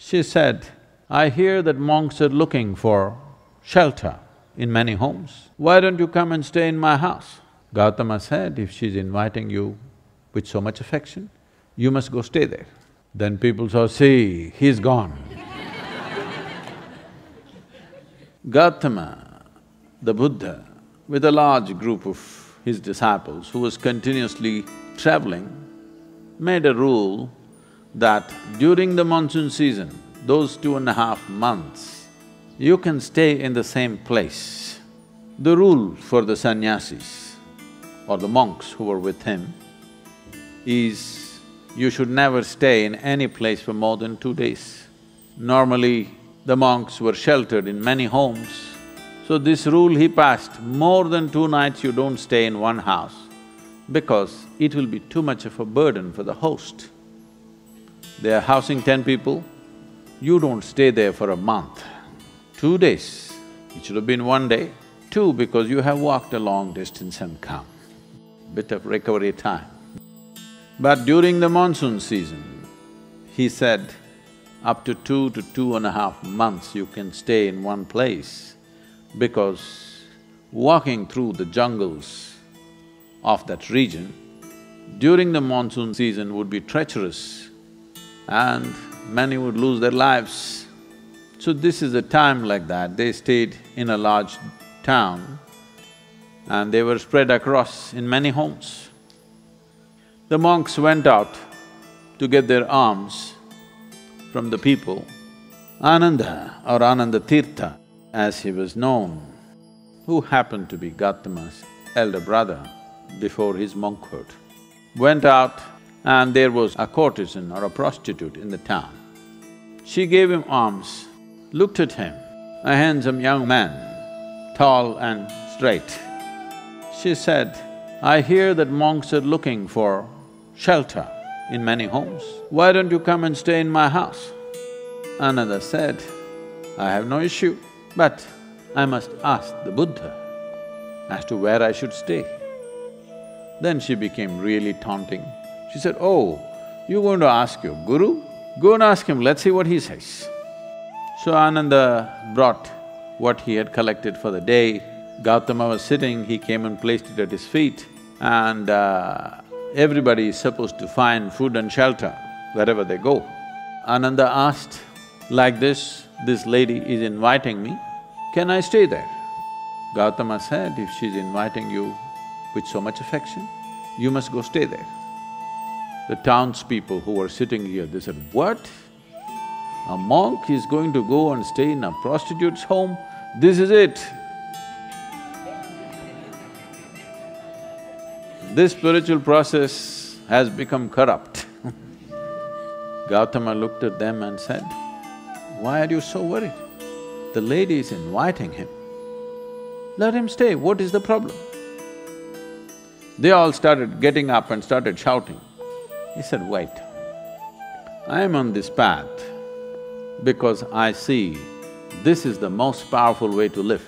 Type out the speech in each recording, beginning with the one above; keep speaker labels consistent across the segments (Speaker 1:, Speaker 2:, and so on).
Speaker 1: She said, I hear that monks are looking for shelter in many homes. Why don't you come and stay in my house? Gautama said, if she's inviting you with so much affection, you must go stay there. Then people saw, see, he's gone. Gautama, the Buddha, with a large group of his disciples who was continuously traveling, made a rule that during the monsoon season, those two and a half months, you can stay in the same place. The rule for the sannyasis or the monks who were with him is you should never stay in any place for more than two days. Normally, the monks were sheltered in many homes. So this rule he passed, more than two nights you don't stay in one house because it will be too much of a burden for the host. They are housing ten people, you don't stay there for a month. Two days, it should have been one day. Two, because you have walked a long distance and come. Bit of recovery time. But during the monsoon season, he said, up to two to two and a half months you can stay in one place because walking through the jungles of that region during the monsoon season would be treacherous and many would lose their lives. So this is a time like that, they stayed in a large town and they were spread across in many homes. The monks went out to get their alms from the people. Ananda or Ananda Tirtha, as he was known, who happened to be Gautama's elder brother before his monkhood, went out and there was a courtesan or a prostitute in the town. She gave him alms, looked at him, a handsome young man, tall and straight. She said, I hear that monks are looking for shelter in many homes. Why don't you come and stay in my house? Ananda said, I have no issue, but I must ask the Buddha as to where I should stay. Then she became really taunting. She said, oh, you're going to ask your guru? Go and ask him, let's see what he says. So Ananda brought what he had collected for the day. Gautama was sitting, he came and placed it at his feet and uh, everybody is supposed to find food and shelter wherever they go. Ananda asked, like this, this lady is inviting me, can I stay there? Gautama said, if she's inviting you with so much affection, you must go stay there. The townspeople who were sitting here, they said, what? A monk is going to go and stay in a prostitute's home? This is it. This spiritual process has become corrupt. Gautama looked at them and said, why are you so worried? The lady is inviting him. Let him stay, what is the problem? They all started getting up and started shouting. He said, wait, I am on this path because I see this is the most powerful way to live.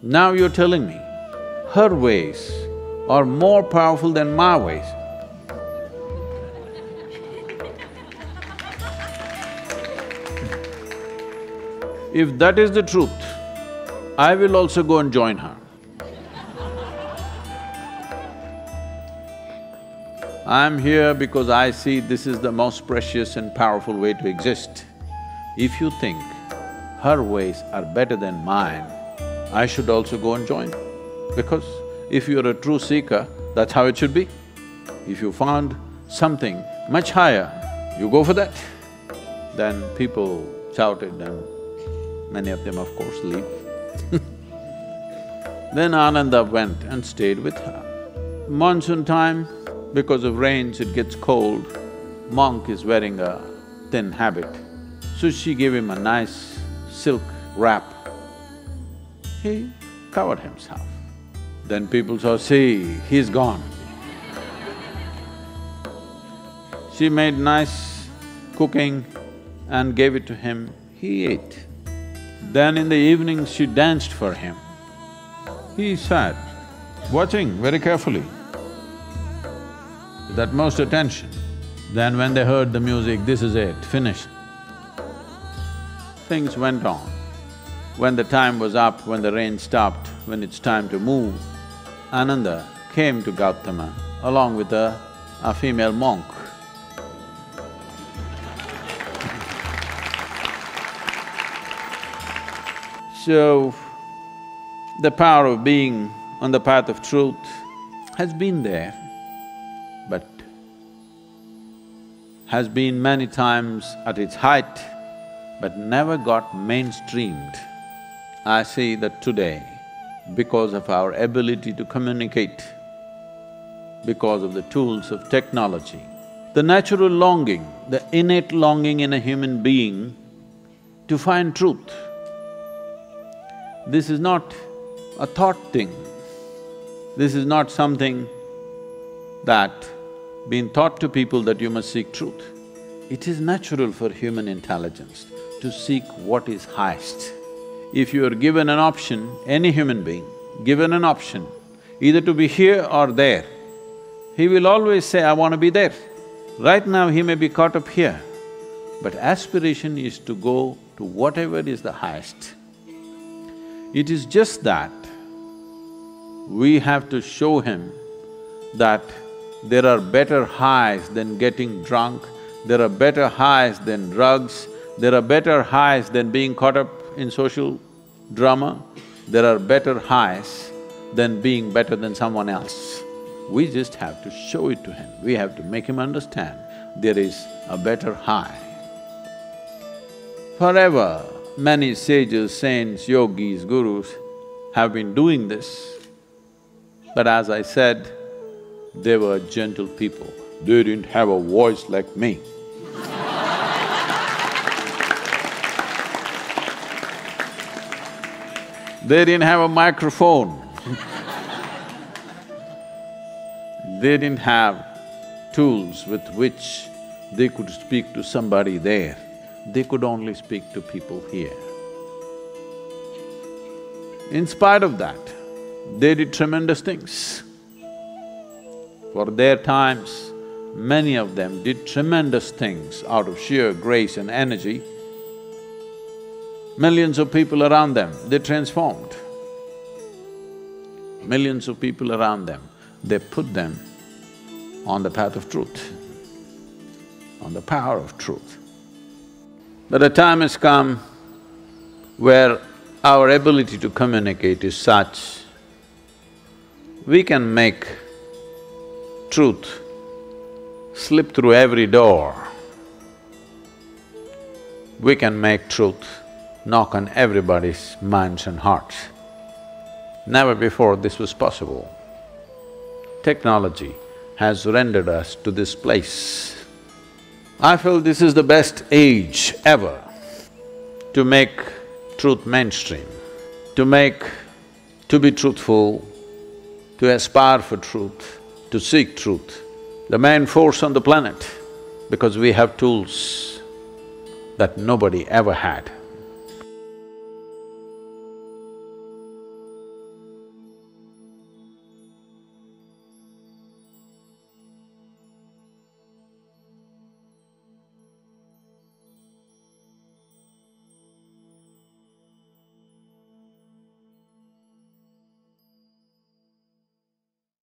Speaker 1: Now you're telling me, her ways are more powerful than my ways. If that is the truth, I will also go and join her. I'm here because I see this is the most precious and powerful way to exist. If you think her ways are better than mine, I should also go and join. Because if you're a true seeker, that's how it should be. If you found something much higher, you go for that. Then people shouted and many of them of course leave. then Ananda went and stayed with her. Monsoon time, because of rains it gets cold, monk is wearing a thin habit. So she gave him a nice silk wrap. He covered himself. Then people saw, see, he's gone. She made nice cooking and gave it to him, he ate. Then in the evening she danced for him. He sat, watching very carefully with utmost attention. Then when they heard the music, this is it, finished. things went on. When the time was up, when the rain stopped, when it's time to move, Ananda came to Gautama along with a, a female monk. So, the power of being on the path of truth has been there, but has been many times at its height, but never got mainstreamed. I see that today, because of our ability to communicate, because of the tools of technology, the natural longing, the innate longing in a human being to find truth. This is not a thought thing, this is not something that been taught to people that you must seek truth. It is natural for human intelligence to seek what is highest. If you are given an option, any human being, given an option, either to be here or there, he will always say, I want to be there. Right now he may be caught up here, but aspiration is to go to whatever is the highest. It is just that we have to show him that there are better highs than getting drunk, there are better highs than drugs, there are better highs than being caught up in social drama, there are better highs than being better than someone else. We just have to show it to him, we have to make him understand there is a better high. Forever, many sages, saints, yogis, gurus have been doing this. But as I said, they were gentle people. They didn't have a voice like me. they didn't have a microphone. they didn't have tools with which they could speak to somebody there. They could only speak to people here. In spite of that, they did tremendous things. For their times, many of them did tremendous things out of sheer grace and energy. Millions of people around them, they transformed. Millions of people around them, they put them on the path of truth, on the power of truth. But a time has come where our ability to communicate is such we can make truth slip through every door. We can make truth knock on everybody's minds and hearts. Never before this was possible. Technology has rendered us to this place. I feel this is the best age ever to make truth mainstream, to make… to be truthful, to aspire for truth, to seek truth, the main force on the planet, because we have tools that nobody ever had.